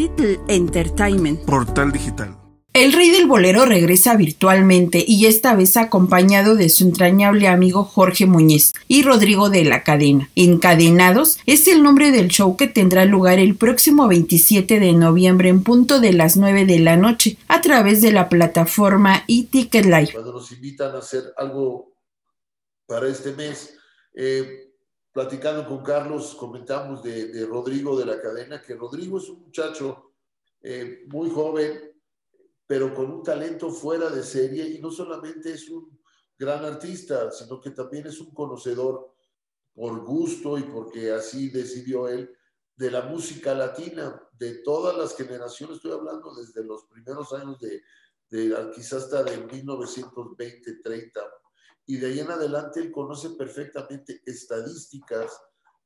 Citl Entertainment. Portal Digital. El rey del bolero regresa virtualmente y esta vez acompañado de su entrañable amigo Jorge Muñiz y Rodrigo de la Cadena. Encadenados es el nombre del show que tendrá lugar el próximo 27 de noviembre en punto de las 9 de la noche a través de la plataforma eTicket Live. Cuando nos invitan a hacer algo para este mes, eh, platicando con Carlos, comentamos de, Rodrigo de la Cadena, que Rodrigo es un muchacho eh, muy joven, pero con un talento fuera de serie y no solamente es un gran artista, sino que también es un conocedor por gusto y porque así decidió él de la música latina, de todas las generaciones, estoy hablando desde los primeros años de, quizás hasta de 1920, 30, y de ahí en adelante él conoce perfectamente estadísticas,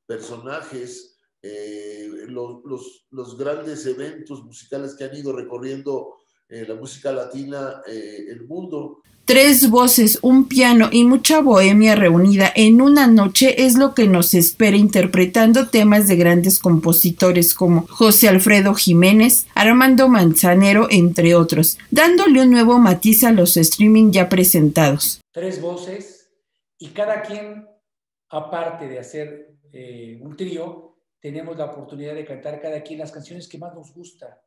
personajes, eh, los, grandes eventos musicales que han ido recorriendo eh, la música latina, eh, el mundo. Tres voces, un piano y mucha bohemia reunida en una noche es lo que nos espera interpretando temas de grandes compositores como José Alfredo Jiménez, Armando Manzanero, entre otros, dándole un nuevo matiz a los streaming ya presentados. Tres voces y cada quien, aparte de hacer eh, un trío, tenemos la oportunidad de cantar cada quien las canciones que más nos gusta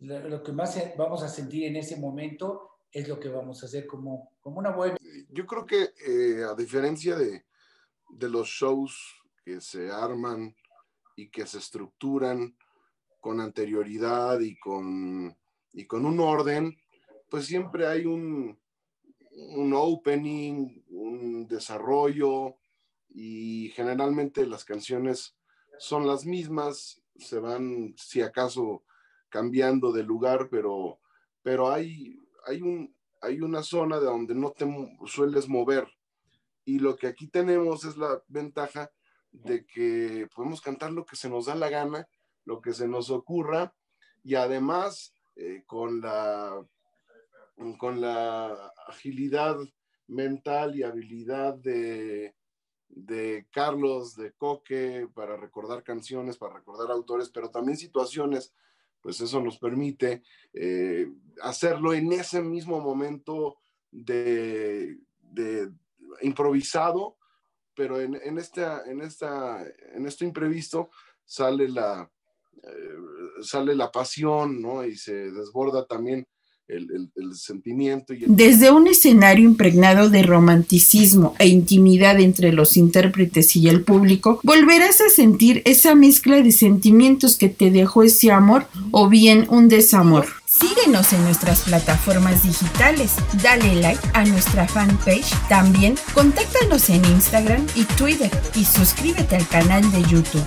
lo, que más vamos a sentir en ese momento es lo que vamos a hacer como, como una buena. Yo creo que eh, a diferencia de, de los shows que se arman y que se estructuran con anterioridad y con, y con un orden, pues siempre hay un, un opening, un desarrollo y generalmente las canciones son las mismas, se van, si acaso, cambiando de lugar, pero, pero hay, hay, un, hay una zona de donde no te sueles mover. Y lo que aquí tenemos es la ventaja de que podemos cantar lo que se nos da la gana, lo que se nos ocurra, y además eh, con, la, con la agilidad mental y habilidad de, de Carlos, de Coque, para recordar canciones, para recordar autores, pero también situaciones pues eso nos permite eh, hacerlo en ese mismo momento de, improvisado, pero en, en, esta, en, esta, en este imprevisto sale la, eh, sale la pasión, ¿no? Y se desborda también Desde un escenario impregnado de romanticismo e intimidad entre los intérpretes y el público, volverás a sentir esa mezcla de sentimientos que te dejó ese amor o bien un desamor. Síguenos en nuestras plataformas digitales, dale like a nuestra fanpage, también contáctanos en Instagram y Twitter y suscríbete al canal de YouTube.